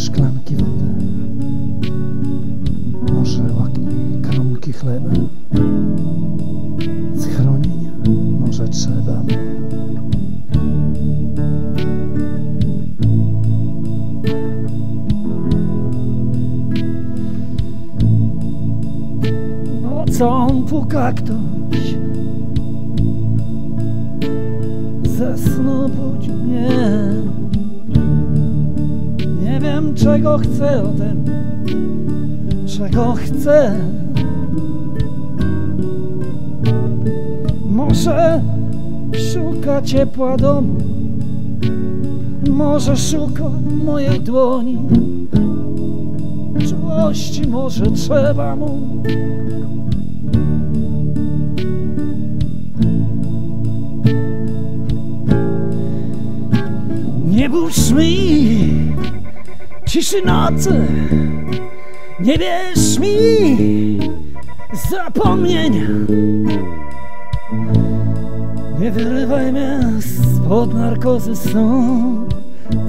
szklanki wody, może łaknie kromki chleba, schronienia może trzeba. Nocą puka ktoś. Ze snu budź mnie. Czego chcę ode mnie Czego chcę. Może szuka ciepła domu Może szuka mojej dłoni. Czułości może trzeba mu. Nie burz mi ciszy nocy. Nie bierz mi. Zapomnienia Nie wyrywaj mnie spod narkozy snu.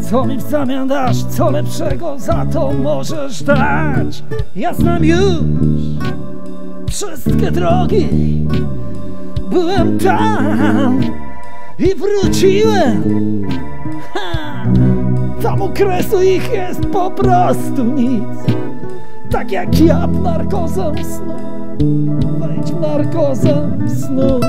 Co mi w zamian dasz, co lepszego za to możesz dać? Ja znam już wszystkie drogi. Byłem tam i wróciłem! Tam u kresu ich jest po prostu nic. Tak jak ja w narkozę snu. Wejdź w narkozę snu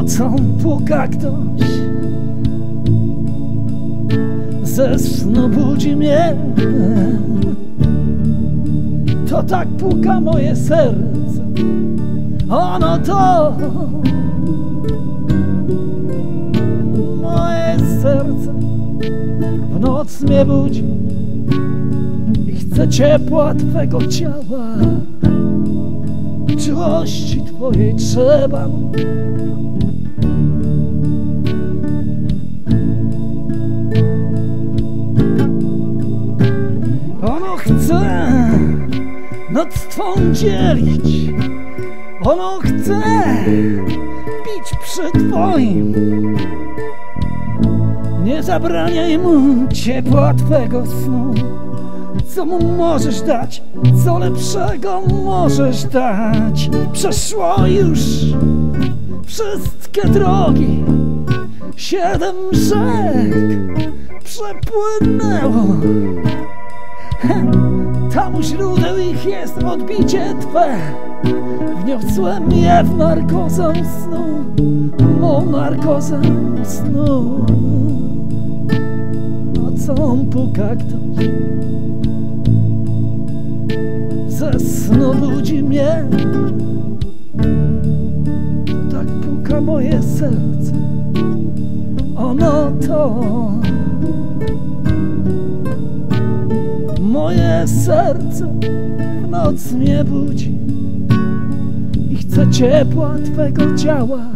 Nocą puka ktoś Ze snu budzi mnie. To tak puka moje serce. Ono to. Moje serce W noc mnie budzi. I chce ciepła Twego ciała Czułości Twojej trzeba. Ono chce noc Twą dzielić. Ono chce pić przy Twoim. Nie zabraniaj mu ciepła Twego snu Co mu możesz dać, co lepszego możesz dać? Przeszło już wszystkie drogi. Siedem rzek przepłynęło. Tam u źródeł ich jest odbicie Twe. Wniosłem je w narkozę snu Mą narkozę snu. Nocą puka ktoś Budzi mnie To tak puka moje serce Ono to Moje serce w noc mnie budzi i chce ciepła Twego ciała.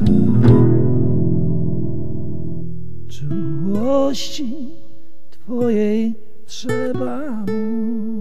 Czułości Twojej trzeba mu.